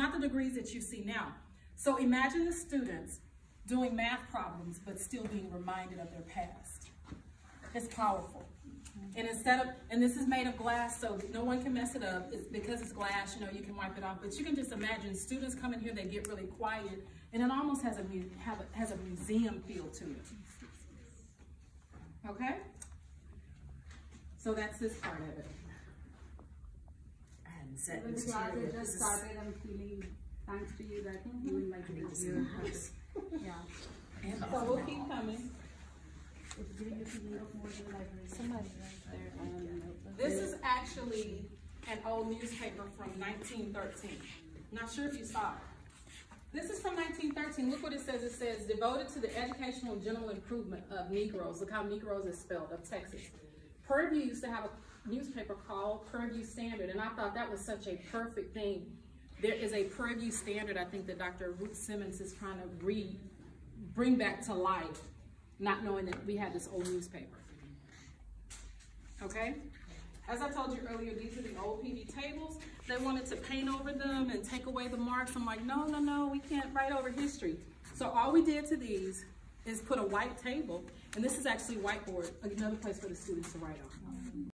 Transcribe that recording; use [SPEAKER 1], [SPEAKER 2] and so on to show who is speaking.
[SPEAKER 1] not the degrees that you see now. So imagine the students doing math problems, but still being reminded of their past. It's powerful. And instead of, and this is made of glass, so no one can mess it up. It's because it's glass, you know, you can wipe it off. But you can just imagine students come in here, they get really quiet, and it almost has a, have a, has a museum feel to it. Okay? So that's this part of it.
[SPEAKER 2] And set
[SPEAKER 3] When the
[SPEAKER 2] material.
[SPEAKER 3] classes
[SPEAKER 2] This
[SPEAKER 3] just
[SPEAKER 2] is-
[SPEAKER 3] started, I'm feeling, thanks to you, that even like
[SPEAKER 2] I need to
[SPEAKER 3] this
[SPEAKER 2] see
[SPEAKER 3] year, yeah.
[SPEAKER 2] And
[SPEAKER 1] So we'll keep coming.
[SPEAKER 3] It's giving you feeling of more to the library. Somebody right there. Um,
[SPEAKER 1] This is actually an old newspaper from 1913. Not sure if you saw it. This is from 1913. Look what it says. It says, devoted to the educational and general improvement of Negroes. Look how Negroes is spelled, of Texas. Prairie View used to have a newspaper called Prairie View Standard, and I thought that was such a perfect thing. There is a Prairie View Standard, I think that Dr. Ruth Simmons is trying to re, bring back to life, not knowing that we had this old newspaper. Okay? As I told you earlier, these are the old PD tables. They wanted to paint over them and take away the marks. I'm like, no, no, no, we can't write over history. So all we did to these is put a white table, and this is actually whiteboard, another place for the students to write on.